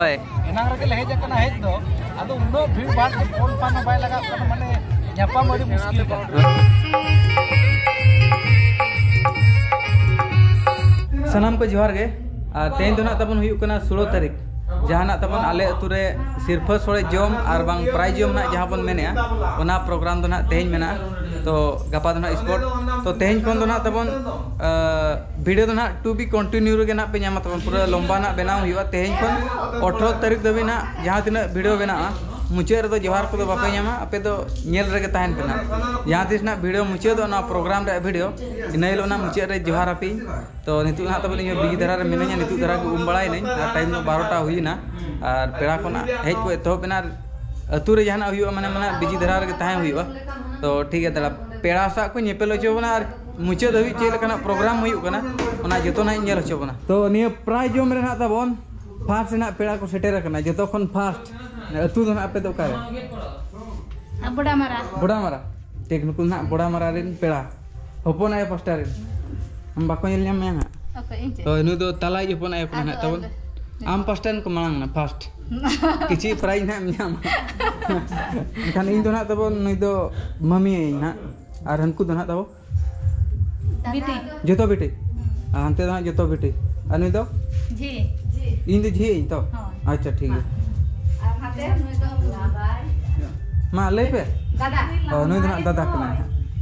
ᱦᱳᱭ ᱮᱱᱟᱝ ᱨᱮᱜᱮ ᱞᱮ ᱦᱮᱡ ᱟᱠᱟᱱᱟ ᱦᱮᱡ ᱫᱚ ᱟᱫᱚ ᱩᱱᱟᱹᱜ ᱵᱷᱤᱲ ᱵᱷᱟᱲ ᱛᱮ ᱯᱷᱳᱱ ᱯᱷᱟᱱ ᱦᱚᱸ ᱵᱟᱭ ᱞᱟᱜᱟᱜ ᱠᱟᱱᱟ ᱢᱟᱱᱮ ᱧᱟᱯᱟᱢ ᱟᱹᱰᱤ ᱢᱩᱥᱠᱤᱞ ᱠᱟᱱᱟ ᱥᱟᱱᱟᱢ ᱠᱚ ᱡᱚᱦᱟᱨ ᱜᱮ ᱟᱨ ᱛᱮᱦᱮᱧ ᱫᱚ ᱱᱟᱜ ᱛᱟᱵᱚᱱ ᱦᱩᱭᱩᱜ ᱠᱟᱱᱟ ᱥᱳᱞᱳ ᱛᱟᱹᱨᱤᱠᱷ ᱡᱟᱦᱟᱱᱟᱜ ᱛᱟᱵᱚᱱ ᱟᱞᱮ ᱟᱹᱛᱩ ᱨᱮ ᱥᱤᱨᱯᱟᱹ ᱥᱚᱲᱮ ᱡᱚᱢ ᱟᱨ ᱵᱟᱝ ᱯᱨᱟᱭ ᱡᱚᱢ ᱱᱟᱜ ᱡᱟᱦᱟᱸ ᱵᱚᱱ ᱢᱮᱱᱮᱜᱼᱟ ᱚᱱᱟ ᱯᱨᱳᱜᱨᱟᱢ ᱫᱚ ᱱᱟᱜ ᱛᱮᱦᱮᱧ ᱢᱮᱱᱟᱜᱼᱟ ᱛᱚ ᱜᱟᱯᱟ ᱫᱚ ᱱᱟᱜ ᱥᱯᱚᱴ ᱛᱚ ᱛᱮᱦᱮᱧ ᱠᱷᱚᱱ ᱫᱚ ᱱᱟᱜ ᱛᱟᱵᱚᱱ ᱵᱷᱤᱰᱤᱭᱳ ᱫᱚ ᱱᱟᱜ ᱴᱩ ᱵᱤ ᱠᱚᱱᱴᱤᱱᱤᱭᱩ ᱨᱮᱜᱮ ᱱᱟᱜ ᱯᱮ ᱧᱟᱢᱟ ᱛᱟᱵᱚᱱ ᱯᱩᱨᱟᱹ ᱞᱚᱢᱵᱟ ᱱᱟᱜ ᱵᱮᱱᱟᱣ ᱦᱩᱭᱩᱜᱼᱟ ᱛᱮᱦᱮᱧ ᱠᱷᱚᱱ ᱟᱴᱷᱨᱚ ᱛᱟᱹᱨᱤᱠᱷ ᱫᱷᱟᱹᱵᱤᱡ ᱱᱟᱜ ᱡᱟᱦᱟᱸ ᱛᱤᱱᱟᱹᱜ ᱵᱷᱤᱰᱤᱭᱳ ᱵᱮᱱᱟᱜᱼᱟ मुचाद रे जोहार को बापे नामा अपे दो नेल तहन पेना जहाँ तिस ना मुचाद प्रोग्राम भिडियो वीडियो इनहिल मुचाद रे जोहार अपे तो नितु ना तबे बिगी धारा रे धारा को उम बड़ा नहीं टाइम बारोटा होना और पेड़ को ना हेज को एतोपेना अतु जहाँ जहाना मैं माने माने बिज़ी धारा रे तहन हुईवा तो ठीक है दादा पेड़ सा को नेपेल होचो और मुचाद हम चेल प्रोग्राम हुईकना ना जतो ना नेल होचो तो निया प्राइज जो मेरे ना तबोन पेड़ा को सेटेर जो जतो खन फास्ट तू तो आप तो बुढ़ा मरा बुढ़ा मरा टेक्निकल ना बुढ़ा मरा रे पेड़ा हपन आए फ़र्स्ट रे हम बाको येल ना तो नु तो तला आए अपना तब आम फ़र्स्ट को मांग ना फ़र्स्ट किछि प्राइज ना मियाम इन तो ना तब नु तो मम्मी है ना और हनको तो ना तब बेटी जतो बेटी तो ना जतो बेटी और तो जी जी इन तो जी तो अच्छा ठीक है मा लैपे दादा। ओ नुई तो दादा दादा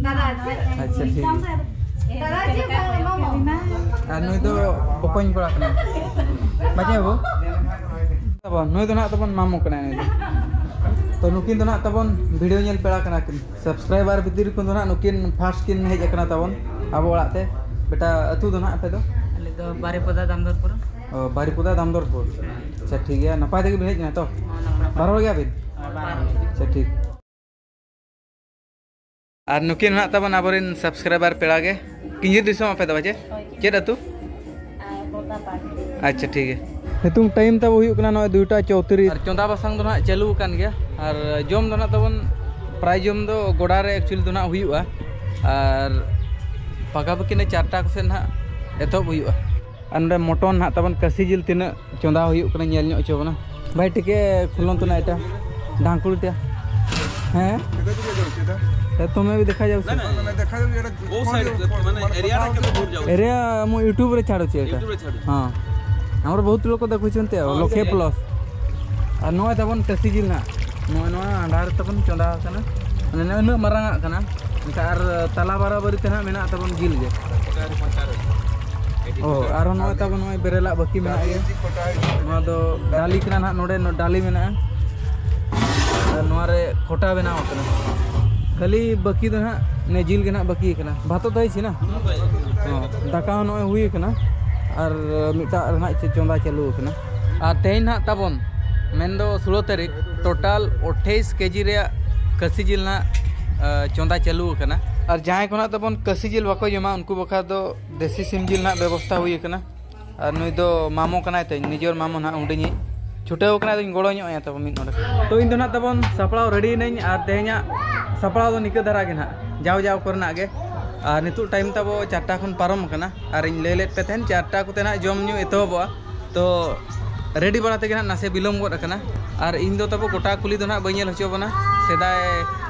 दादा अच्छा ठीक। है दादा जी मामा। आ नुई तो पकोइन पड़ा कने बाजे बाबू। तब नुई तो ना तो तबन मामू कने तो नुकिन तो ना तो तबन वीडियो नेल पेड़ा कना किन सब्सक्राइबर बिदिर को तो ना नुकिन फास्ट किन हेज कना तबन अब ओड़ाते बेटा अतु तो ना पे तो। अले तो बारे पदा दामदरपुर बारीपुदा दामदरपुर। अच्छा ठीक है। नपाय देखे भी हजना तो? बारह हो गया बिन अच्छा ठीक। और नुक हना अब सबसक्राइबार पेड़े के। किंजर दिसम पे चे चेद अच्छा ठीक है। नितुम टाइम तब हुई ना दुटा चौतरी। चंदा बसंग ना चालू कान गया। और जम दो ना तबन प्राय जम दो गोड़ा रे एक्चुअली दो ना हुई और पका पकी चारटा को से ना मटन ᱱᱚᱰᱮ ᱢᱚᱴᱚᱱ ᱦᱟᱸᱜ ᱛᱟᱵᱚᱱ ᱠᱟᱹᱥᱤ ᱡᱤᱞ ᱛᱤᱱᱟᱹᱜ ᱪᱚᱸᱫᱟ भाई टीके खुल तो ना इटा ढांकुड़ त्या तुम्हें भी देखा जा एरिया मु यूट्यूब रे छाड़ो हाँ। हाँ बहुत लोग देखो छनते लोके प्लस। और नोय तबन कसी जिल ना। नोय नोय चंदा तला बारा बारी मेना ज़िले ताब बेरे बाकी डाली के ना डाली मे खटा नोरे खाली बाकी दो ना जिल के ना बाकी भातो तो है ना दाका नॉय और मिटा ना चंदा चालू और तेज ना तबन मेन दो तारीख टोटाल अठाईस के जी कसी जिल ना चंदा चालू और जहाँ को तो तब कसी जिल बाको जमा, उनको बखा दो देसी सिम जिल ना व्यवस्था हुई करना और नई दो मामो कनाय तो मामो ना उंडे नहीं। गड़ो करना तो गोड़ो नहीं तब तो इन दो ना तब तो सपड़ा रेडी और तेहना सपड़ा दो निका धरा ना। जाओ जाओ करना और नित टाइम तब चार्टा खन पारम करना और इन ले लेते को तेना जम न्यू तो रेडी बना तेगे ना नासे बिलम गोद और इन दो तब गोटा कुली दो ना बई हचोबना सेदाय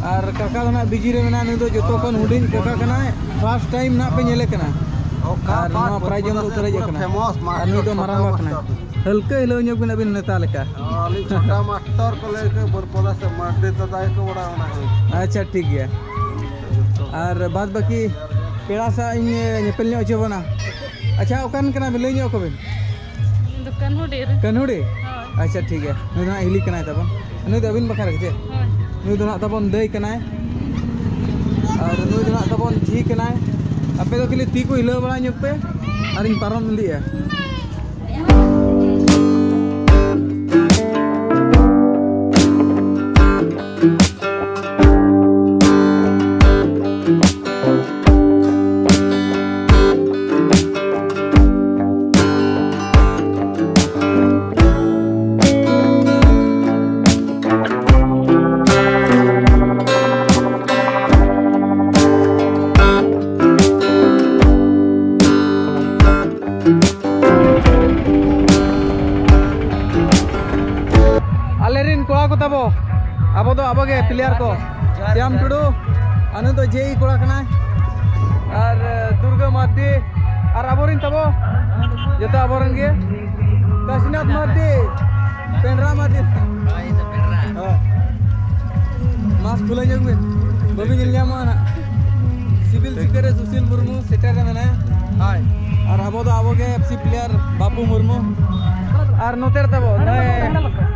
और काका तो ना बिज़ी रे मेना नुदो तो जतो खन हुडी काका कना फ़र्स्ट टाइम ना पे नेले कना और ना प्राइज हम तो उतरे जे कना फ़ेमस मास्टर नुदो मरांग कना हल्के हिलो न्यो बिन अबिन नेता लेका अली छोटा मास्टर कॉलेज के बरपोला से मार दे तो दाय को तो बड़ा होना है। अच्छा ठीक है। और बाद बाकी पेड़ा सा इन नेपल ने अच्छा बना? अच्छा ओकन कना बिलई न्यो को दुकान हुडी? कनहुडी अच्छा ठीक है। नुदो हिली कना तबन नुदो अबिन बखर के nuôi tao nọ tao bọn đây cái này nuôi tao nọ tao bọn chi cái này apa tu kali tiku ilah bala nyepe aring paron li ya Shyam Tudu Anant JEE Koda और दुर्गा मार्दी और अब तब जो अब गे Kashinath Mardi Pendra Mardi mask खुला जग में सिविल सिक्रेटरी सुशील मुर्मू सेटर है हाय और अब तो आबो के एफसी प्लेयर बापू मुर्मू और नोतेर तबो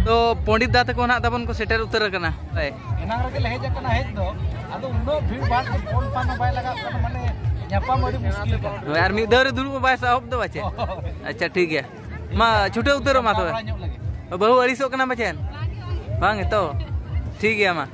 तो पंडित दा तक ना तबन को सेटर उतर करना एनांग रगे भीड़ भाड़ के फ़ोन पान अच्छा ठीक है मा छुटे उतर तब बहु अड़ीसो करना बचेन तो ठीक है मा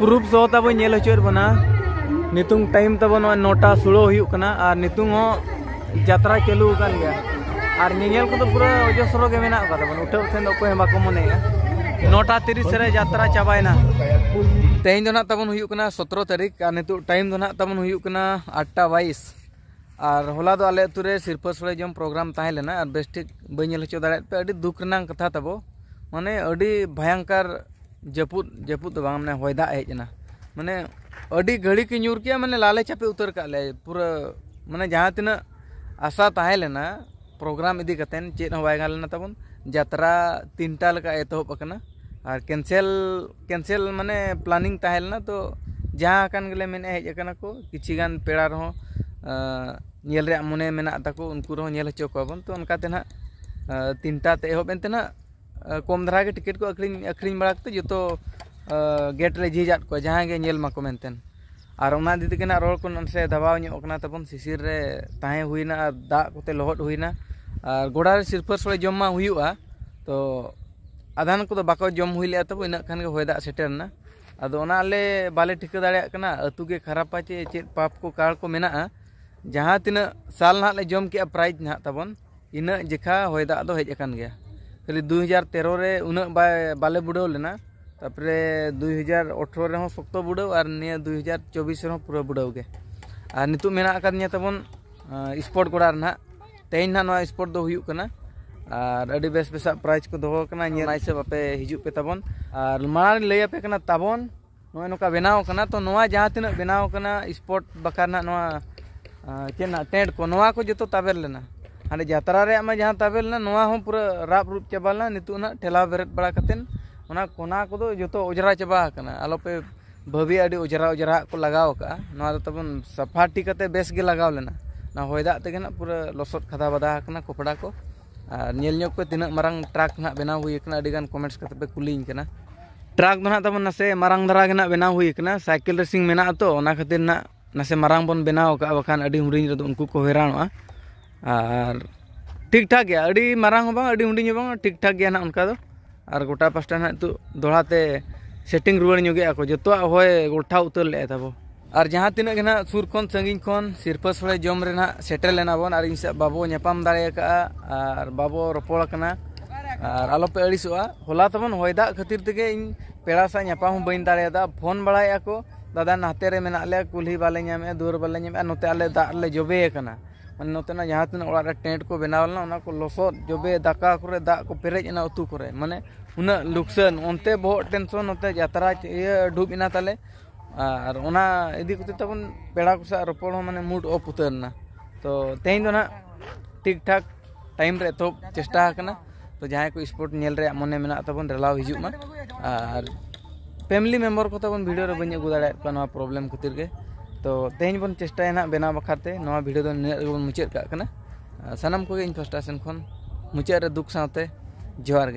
प्रूफ सो तब नेल हचोर बना नितुंग टाइम तब नौटा सुड़ो कना और नितुंग चालू कान गया को पूरा अजस्र के मेना उठाव सेन कोई बाको मने नौटा तिरिस रे यात्रा चाबायना दो ना तबन हुयुक कना 17 तारीख और नितु टाइम ना 8टा 22 और होला दो आले अतुरे सिरपा सोड़े जम प्रोग्राम ताहे लेना और बेस्टिक बई पे दुख कथा तबो माने भयंकर ᱡᱟᱹᱯᱩᱫ ᱡᱟᱹᱯᱩᱫ ᱫᱚ ᱵᱟᱝ ᱢᱟᱱᱮ ᱦᱚᱭ ᱫᱟᱜ ᱦᱮᱡ ᱮᱱᱟ ᱢᱟᱱᱮ ᱟᱹᱰᱤ ᱜᱷᱟᱹᱲᱤᱠ ᱧᱩᱨ ᱠᱮᱜᱼᱟ ᱢᱟᱱᱮ ᱞᱟᱞᱮ ᱪᱟᱯᱮ ᱩᱛᱟᱹᱨ ᱠᱟᱜ ᱞᱮ ᱯᱩᱨᱟᱹ ᱢᱟᱱᱮ ᱡᱟᱦᱟᱸ ᱛᱤᱱᱟᱹᱜ ᱟᱥᱟ ᱛᱟᱦᱮᱸ ᱞᱮᱱᱟ ᱯᱨᱳᱜᱨᱟᱢ ᱤᱫᱤ ᱠᱟᱛᱮᱫ ᱪᱮᱫ ᱦᱚᱸ ᱵᱟᱭ ᱜᱟᱱ ᱞᱮᱱᱟ ᱛᱟᱵᱚᱱ ᱡᱟᱛᱨᱟ ᱛᱤᱱᱴᱟ ᱞᱮᱠᱟ ᱮᱛᱚᱦᱚᱵ ᱟᱠᱟᱱᱟ ᱟᱨ ᱠᱮᱱᱥᱮᱞ ᱠᱮᱱᱥᱮᱞ ᱢᱟᱱᱮ ᱯᱞᱟᱱᱤᱝ ᱛᱟᱦᱮᱸ ᱞᱮᱱᱟ ᱛᱚ ᱡᱟᱦᱟᱸ ᱟᱠᱟᱱ ᱜᱮᱞᱮ ᱢᱮᱱᱮᱫ ᱦᱮᱡ ᱟᱠᱟᱱᱟ ᱠᱚ ᱠᱤᱪᱷᱩᱜᱟᱱ ᱯᱮᱲᱟ ᱨᱮᱦᱚᱸ ᱧᱮᱞ ᱨᱮᱭᱟᱜ ᱢᱚᱱᱮ ᱢᱮᱱᱟᱜ ᱛᱟᱠᱚ ᱩᱱᱠᱩ ᱨᱮᱦᱚᱸ ᱧᱮᱞ ᱦᱚᱪᱚ ᱠᱚᱣᱟᱵᱚᱱ ᱛᱚ ᱚᱱᱠᱟᱛᱮ ᱱᱟᱦᱟᱜ ᱛᱤᱱᱴᱟ ᱛᱮ ᱮᱦᱚᱵ ᱮᱱᱛᱮ ᱱᱟᱦᱟᱜ कम दारा के टिकट को अखिली अखिली बड़ा जो तो, गेट झिज आद को जहाँगेलमा को और तो दीदी ना रोड को से दबावना तब शिशिर तहे हुईना को लहट हुईना और गोड़ा सिरफर सड़े जमा हो तो आधान को तो बाको जम हुई तब तो इन खान दाग सेटेना अब बाले ठीक दाड़ा अतुगे खराबा चे चे पाप को काल को मेना जहाँ तना साल ना जम के प्राइज ना तब इना जेखा हय दाग हजन गया। खाली दुई हज़ार तेरह रे उन बाले बुड़ाव लेना तापर दुई हज़ार अठर रे सक्त बुड़ाव और निया दुई हज़ार चौबीस रे पूरा बुड़ाव के और नित मेना तबन स्पोर्ट कोड़ा ना तेज ना स्पोर्ट दो हुई और अभी बेस बेसा प्राइज को दोगो करना ना से बापे हिजू पे तबन। और मारा लय पे करना तबन नोए नोका बनाव करना तो नोआ जहाँ तीन बनाव करना स्पोर्ट बकार ना नोआ चेना टेंट को नोआ को जो तबेर लेना। हाँ जतरा तबेल पूरा राब रूप चाबाला नितना ठेला बेरेद बड़ा कोना को जो तो उजरा चाबा आलोपे भाभी अभी उजरा उजरा को लगवाब साफा टी कर बेस लगवा लेना हयदा तक ना पूरा लसद खादा बदा कपड़ा को नियोग पे तीन मारा ट्रक ना बना हुई कमेंट्स पे कुलीन ट्रक दो ना नसे मारा दारा ना बना हुई सैकेल रेसिंग मेना तो खातिर ना नसे मारा बन बनाव का हूँ रद उनको हैरान आर ठीक ठाक गया अड़ी मारांग बांग अड़ी उंडी नहीं बांग ठीक ठाक गया ना उनका तो आर गोटा पास्टा ना तो दौड़ाते सेटिंग रुवर नहीं गया को जो तो हो गोटा उतर ले था वो आर जहाँ तीन ना सुर कौन संगीन कौन सिरपस वाले जोम रे ना सेटल लेना बोन आर इनसे बाबू नेपाम दारे का आर बाबू रोपोल करना आर आलोप अड़ी सुआ होला तो बोन होय दा खतिर तके इन पेड़ा सा नेपाम हूँ बहिन दारे दा फ़ोन बढ़ाया को दादा नहाते रे में ना ले कुली वाले नहीं दूर वाले नहीं में नोते आले दा आले जोबे करना ᱢᱟᱱᱮ ᱱᱚᱛᱮᱱᱟᱜ ᱡᱟᱦᱟᱸ ᱛᱤᱱᱟᱹᱜ ᱚᱲᱟᱜ ᱨᱮ ᱴᱮᱱᱴ ᱠᱚ ᱵᱮᱱᱟᱣ ᱞᱮᱱᱟ ᱚᱱᱟ ᱠᱚ ᱞᱚᱥᱚᱫ ᱡᱚᱵᱮ ᱫᱟᱠᱟ ᱠᱚᱨᱮ ᱫᱟᱜ ᱠᱚ ᱯᱮᱨᱮᱡ ᱮᱱᱟ ᱩᱛᱩ ᱠᱚᱨᱮ ᱢᱟᱱᱮ ᱩᱱᱟᱹᱜ ᱞᱩᱠᱥᱟᱱ ᱚᱱᱛᱮ ᱵᱚᱦᱚᱜ ᱴᱮᱱᱥᱚᱱ ᱱᱚᱛᱮ ᱡᱟᱛᱨᱟ ᱤᱭᱟᱹ ᱰᱩᱵ ᱮᱱᱟ ᱛᱟᱞᱮ ᱟᱨ ᱚᱱᱟ ᱤᱫᱤ ᱠᱟᱛᱮ ᱛᱟᱵᱚᱱ ᱯᱮᱲᱟ ᱠᱚ ᱥᱟᱶ ᱨᱚᱯᱚᱲ ᱦᱚᱸ ᱢᱟᱱᱮ ᱢᱩᱰ ᱚᱯ ᱩᱛᱟᱹᱨ ᱮᱱᱟ ᱛᱚ ᱛᱮᱦᱮᱧ ᱫᱚ ᱱᱟᱜ ᱴᱷᱤᱠ ᱴᱷᱟᱠ ᱴᱟᱭᱤᱢ ᱨᱮ ᱮᱛᱚᱦᱚᱵ ᱪᱮᱥᱴᱟ ᱟᱠᱟᱱᱟ ᱛᱚ ᱡᱟᱦᱟᱸᱭ ᱠᱚ ᱥᱯᱳᱨᱴ ᱧᱮᱞ ᱨᱮᱭᱟᱜ ᱢᱚᱱᱮ ᱢᱮᱱᱟᱜ ᱛᱟᱵᱚᱱ ᱨᱮᱞᱟᱣ ᱦᱤᱡᱩᱜ ᱢᱟ ᱟᱨ ᱯᱷᱮᱢᱤᱞᱤ ᱢᱮᱢᱵᱟᱨ ᱠᱚ ᱛᱟᱵᱚᱱ ᱵᱷᱤᱰᱤᱭᱳ ᱨᱮ ᱵᱟᱹᱧ ᱟᱹᱜᱩ ᱫᱟᱲᱮᱭᱟᱜ ᱠᱚᱣᱟ ᱱᱚᱣᱟ ᱯᱨᱚᱵᱞᱮᱢ ᱠᱷᱟᱹᱛᱤᱨ ᱜᱮ तो तेज बन चेष्टा ना बना बखाते भिडियो बन मुचाद कर सानम को फ़र्स्ट मुचाद दुख सौते जोहार